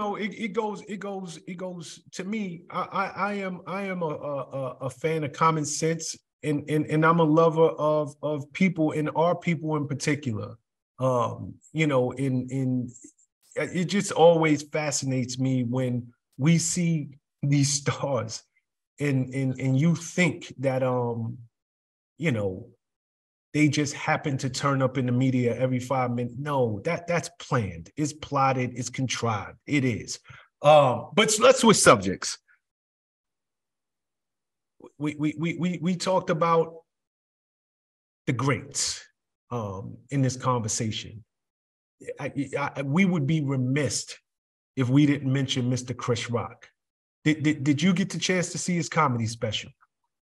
know, it, it goes, it goes, it goes. To me, I, I, I am, I am a, a, a fan of common sense, and and and I'm a lover of of people and our people in particular. Um, you know, in in it just always fascinates me when we see these stars, and and and you think that um, you know, they just happen to turn up in the media every five minutes. No, that that's planned. It's plotted. It's contrived. It is. Um, but let's switch subjects. We we we we we talked about the greats um, in this conversation. I, I, we would be remiss if we didn't mention Mr. Chris Rock. Did, did, did you get the chance to see his comedy special?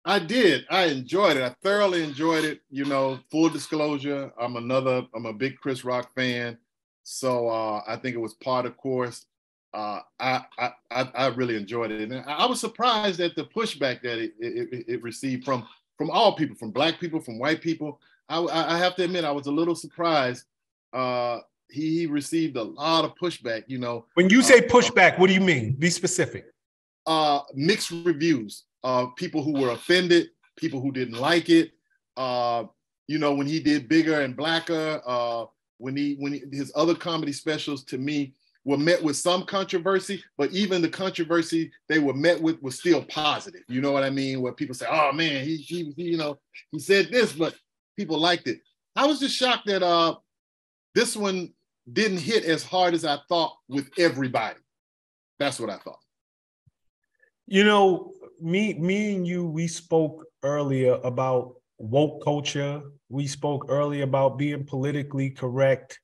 I did. I enjoyed it. I thoroughly enjoyed it. You know, full disclosure, I'm another, I'm a big Chris Rock fan. So uh, I think it was part of course. Uh, I, I I really enjoyed it, and I was surprised at the pushback that it, it, it received from from all people, from black people, from white people. I, I have to admit, I was a little surprised. Uh, he, he received a lot of pushback. You know, when you say uh, pushback, what do you mean? Be specific. Uh, mixed reviews uh, people who were offended, people who didn't like it. Uh, you know, when he did bigger and blacker, uh, when he when he, his other comedy specials to me were met with some controversy, but even the controversy they were met with was still positive. You know what I mean? Where people say, "Oh man, he, he, he you know he said this," but people liked it. I was just shocked that uh, this one didn't hit as hard as I thought with everybody. That's what I thought. You know, me, me and you, we spoke earlier about woke culture. We spoke earlier about being politically correct.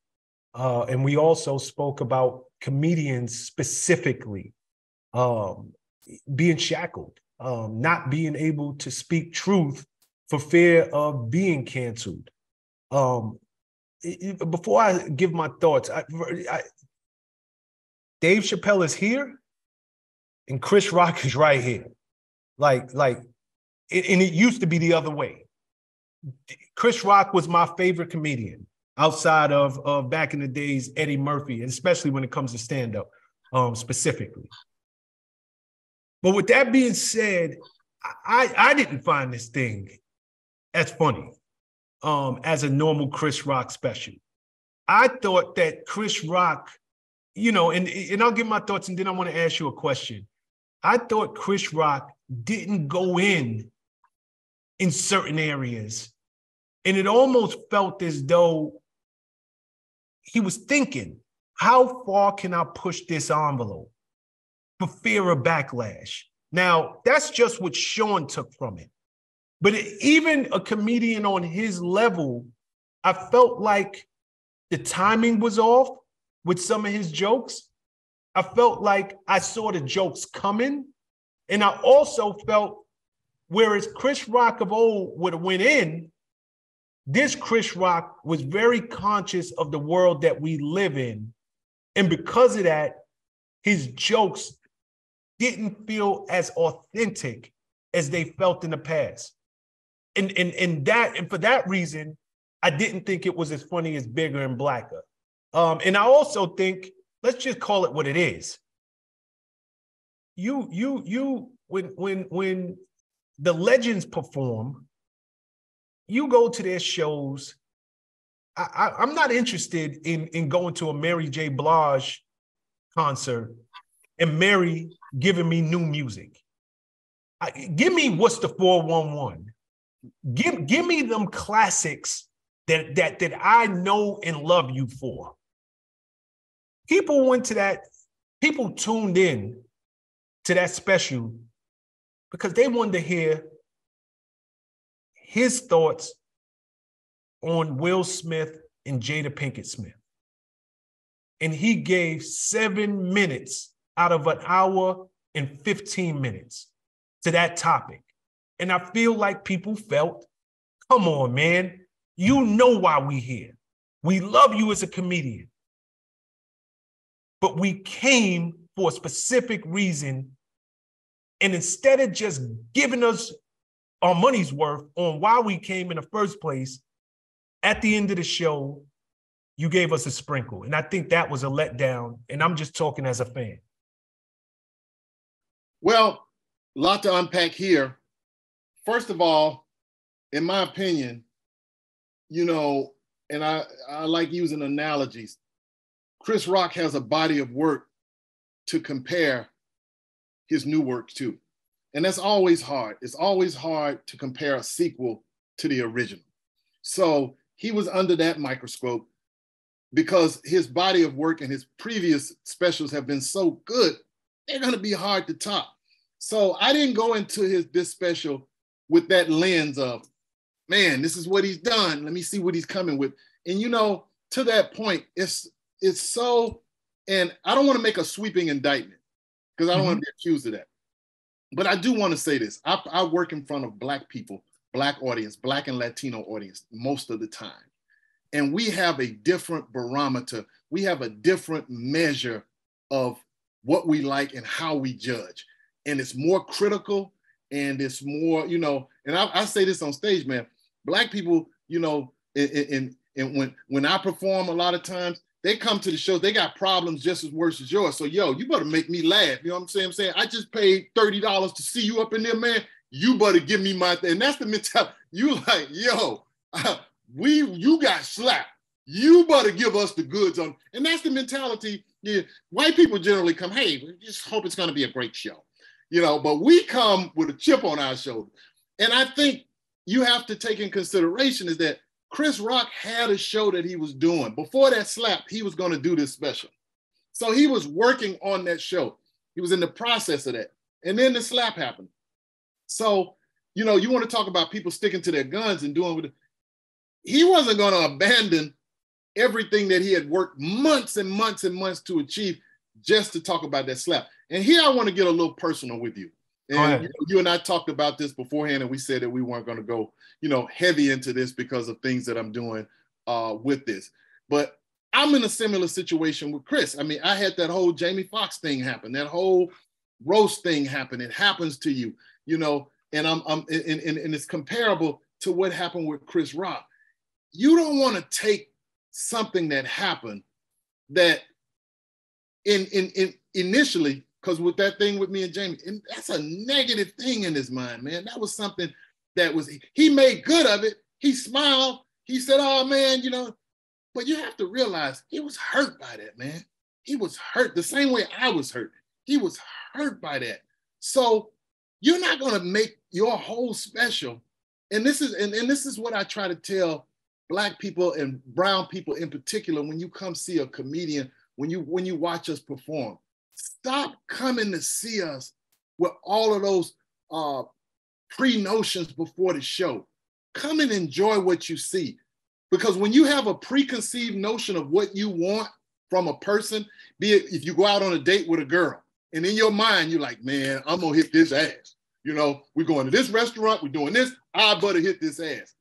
Uh, and we also spoke about comedians specifically um, being shackled, um, not being able to speak truth for fear of being canceled. Um, before I give my thoughts, I, I, Dave Chappelle is here and Chris Rock is right here. Like, like, and it used to be the other way. Chris Rock was my favorite comedian outside of, of back in the days, Eddie Murphy, and especially when it comes to stand up um, specifically. But with that being said, I, I didn't find this thing as funny um, as a normal Chris Rock special. I thought that Chris Rock, you know, and, and I'll give my thoughts and then I want to ask you a question. I thought Chris Rock didn't go in in certain areas. And it almost felt as though he was thinking, how far can I push this envelope for fear of backlash? Now, that's just what Shawn took from it. But even a comedian on his level, I felt like the timing was off with some of his jokes. I felt like I saw the jokes coming and I also felt, whereas Chris Rock of old would have went in, this Chris Rock was very conscious of the world that we live in. And because of that, his jokes didn't feel as authentic as they felt in the past. And, and, and that, and for that reason, I didn't think it was as funny as bigger and blacker. Um, and I also think, let's just call it what it is you you you when when when the legends perform, you go to their shows. I, I, am not interested in in going to a Mary J. Blige concert and Mary giving me new music. I, give me what's the 411. Give give me them classics that that that I know and love you for. People went to that, people tuned in to that special because they wanted to hear his thoughts on Will Smith and Jada Pinkett Smith. And he gave seven minutes out of an hour and 15 minutes to that topic. And I feel like people felt, come on, man, you know why we here. We love you as a comedian. But we came for a specific reason. And instead of just giving us our money's worth on why we came in the first place, at the end of the show, you gave us a sprinkle. And I think that was a letdown. And I'm just talking as a fan. Well, a lot to unpack here. First of all, in my opinion, you know, and I, I like using analogies. Chris Rock has a body of work to compare his new work to. And that's always hard. It's always hard to compare a sequel to the original. So he was under that microscope because his body of work and his previous specials have been so good, they're going to be hard to top. So I didn't go into his this special with that lens of, man, this is what he's done. Let me see what he's coming with. And you know, to that point, it's it's so, and I don't want to make a sweeping indictment because I don't mm-hmm. want to be accused of that. But I do want to say this: I, I work in front of black people, black audience, black and Latino audience most of the time and we have a different barometer. We have a different measure of what we like and how we judge. And it's more critical and it's more, you know, and I, I say this on stage, man. Black people, you know, and, and when when I perform a lot of times, they come to the show, they got problems just as worse as yours. So yo, you better make me laugh. You know what I'm saying? I'm saying I just paid $30 to see you up in there, man. You better give me my thing. And that's the mentality. You like, yo, uh, we you got slapped. You better give us the goods on, and that's the mentality. Yeah, white people generally come, hey, we just hope it's going to be a great show, you know. But we come with a chip on our shoulder, and I think you have to take in consideration is that Chris Rock had a show that he was doing before that slap. He was going to do this special, so he was working on that show. He was in the process of that, and then the slap happened. So you know, you want to talk about people sticking to their guns and doing what he wasn't going to abandon everything that he had worked months and months and months to achieve just to talk about that slap. And here I want to get a little personal with you. And you, know, you, and I talked about this beforehand, and we said that we weren't going to go, you know, heavy into this because of things that I'm doing uh, with this. But I'm in a similar situation with Chris. I mean, I had that whole Jamie Foxx thing happen, that whole roast thing happen. It happens to you, you know, and I'm, I'm, and, and, and it's comparable to what happened with Chris Rock you don't want to take something that happened that in in, in initially because with that thing with me and Jamie, and that's a negative thing in his mind, man. That was something that was he made good of it. He smiled. He said, "Oh man, you know," but you have to realize he was hurt by that, man. He was hurt the same way I was hurt. He was hurt by that. So you're not gonna make your whole special. And this is and, and this is what I try to tell black people and brown people in particular, when you come see a comedian, when you when you watch us perform, stop coming to see us with all of those uh, pre-notions before the show. Come and enjoy what you see. Because when you have a preconceived notion of what you want from a person, be it if you go out on a date with a girl, and in your mind, you're like, man, I'm gonna hit this ass. You know, we're going to this restaurant, we're doing this, I better hit this ass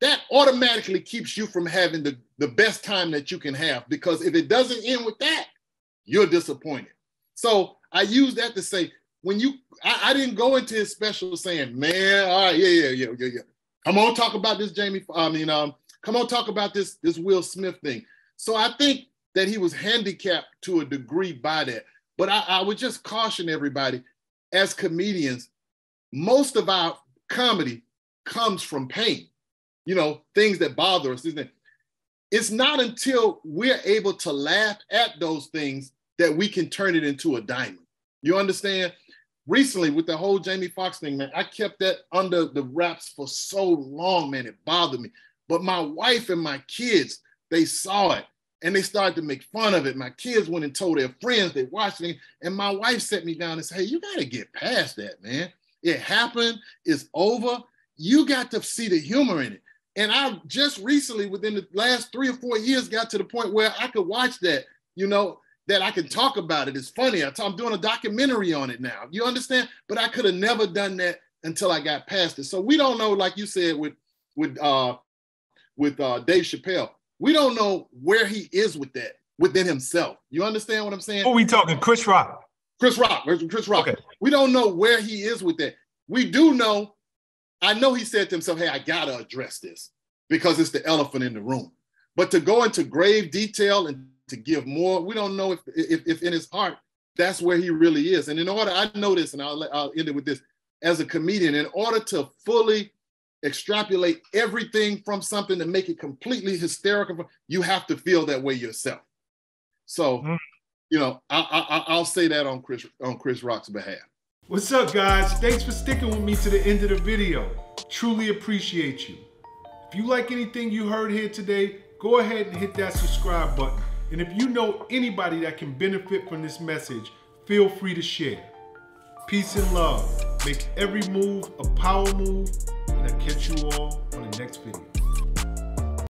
that automatically keeps you from having the, the best time that you can have because if it doesn't end with that, you're disappointed. So I use that to say, when you, I, I didn't go into his special saying, man, all right, yeah, yeah, yeah, yeah, yeah. Come on, talk about this, Jamie. I mean, um, come on, talk about this, this Will Smith thing. So I think that he was handicapped to a degree by that. But I, I would just caution everybody, as comedians, most of our comedy comes from pain you know, things that bother us, isn't it? It's not until we're able to laugh at those things that we can turn it into a diamond. You understand? Recently, with the whole Jamie Foxx thing, man, I kept that under the wraps for so long, man. It bothered me. But my wife and my kids, they saw it and they started to make fun of it. My kids went and told their friends, they watched it. And my wife set me down and said, Hey, you got to get past that, man. It happened, it's over. You got to see the humor in it. And I just recently, within the last three or four years, got to the point where I could watch that, you know, that I can talk about it. It's funny. I'm doing a documentary on it now. You understand? But I could have never done that until I got past it. So we don't know, like you said, with with uh with uh Dave Chappelle, we don't know where he is with that within himself. You understand what I'm saying? Who we talking? Chris Rock. Chris Rock. Chris Rock. Okay. We don't know where he is with that. We do know I know he said to himself, hey, I gotta address this because it's the elephant in the room. But to go into grave detail and to give more, we don't know if, if, if in his heart, that's where he really is. And in order, I know this, and I'll, I'll end it with this. As a comedian, in order to fully extrapolate everything from something to make it completely hysterical, you have to feel that way yourself. So, mm. you know, I, I, I'll say that on Chris on Chris Rock's behalf. What's up, guys? Thanks for sticking with me to the end of the video. Truly appreciate you. If you like anything you heard here today, go ahead and hit that subscribe button. And if you know anybody that can benefit from this message, feel free to share. Peace and love. Make every move a power move, and I'll catch you all on the next video.